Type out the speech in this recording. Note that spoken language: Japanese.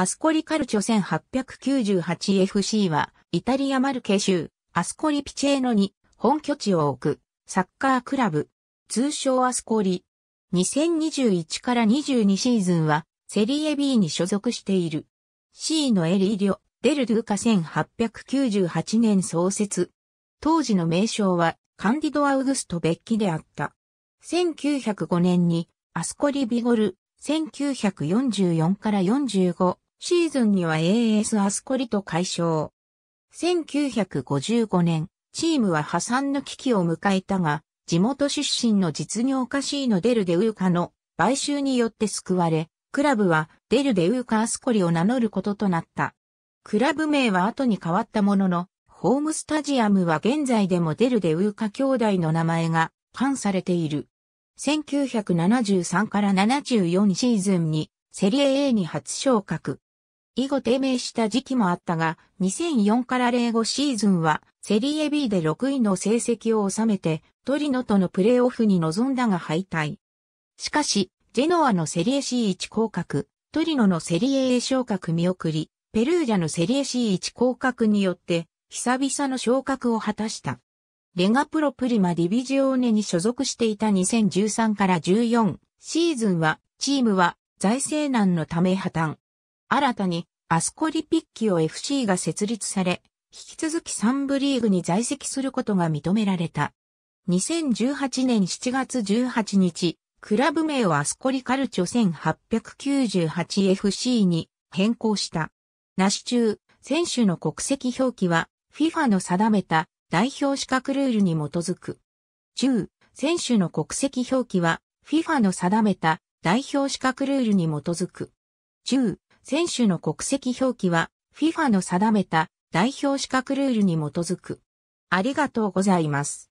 アスコリカルチョ 1898FC は、イタリアマルケ州、アスコリピチェーノに本拠地を置く、サッカークラブ、通称アスコリ。2021から22シーズンは、セリエ B に所属している。C のエリーリョ、デルドゥーカ1898年創設。当時の名称は、カンディド・アウグスト・ベッキであった。1905年に、アスコリ・ビゴル、1944から45、シーズンには AS アスコリと解消。1955年、チームは破産の危機を迎えたが、地元出身の実業家 C のデルデウーカの買収によって救われ、クラブはデルデウーカアスコリを名乗ることとなった。クラブ名は後に変わったものの、ホームスタジアムは現在でもデルデウーカ兄弟の名前が冠されている。1973から74シーズンにセリエ A に初昇格。以後低迷した時期もあったが、2004から05シーズンは、セリエ B で6位の成績を収めて、トリノとのプレーオフに臨んだが敗退。しかし、ジェノアのセリエ C1 降格、トリノのセリエ A 昇格見送り、ペルージャのセリエ C1 降格によって、久々の昇格を果たした。レガプロプリマディビジオーネに所属していた2013から14シーズンは、チームは財政難のため破綻。新たにアスコリピッキオ FC が設立され、引き続き3部リーグに在籍することが認められた。2018年7月18日、クラブ名をアスコリカルチョ 1898FC に変更した。なし中、選手の国籍表記は FIFA の定めた代表資格ルールに基づく。中、選手の国籍表記は FIFA の定めた代表資格ルールに基づく。中、選手の国籍表記は FIFA の定めた代表資格ルールに基づく。ありがとうございます。